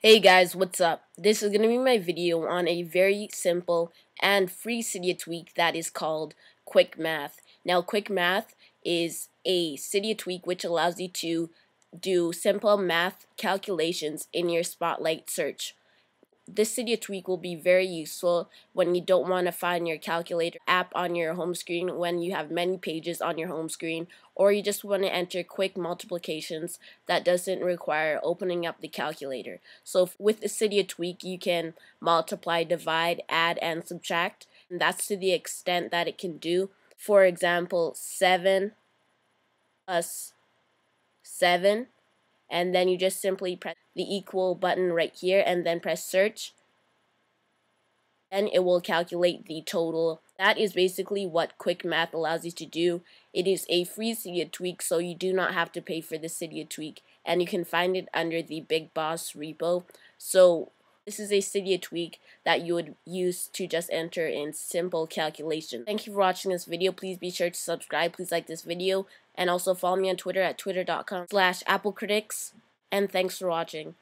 Hey guys, what's up? This is going to be my video on a very simple and free Cydia tweak that is called QuickMath. Now, QuickMath is a Cydia tweak which allows you to do simple math calculations in your Spotlight search. This Cydia tweak will be very useful when you don't want to find your calculator app on your home screen when you have many pages on your home screen or you just want to enter quick multiplications that doesn't require opening up the calculator. So with the Cydia tweak you can multiply, divide, add, and subtract and that's to the extent that it can do. For example, 7 plus 7 and then you just simply press the equal button right here and then press search and it will calculate the total. That is basically what QuickMath allows you to do. It is a free Cydia tweak so you do not have to pay for the Cydia tweak and you can find it under the BigBoss repo. So this is a Cydia tweak that you would use to just enter in simple calculation. Thank you for watching this video. Please be sure to subscribe. Please like this video. And also follow me on Twitter at twitter.com slash applecritics. And thanks for watching.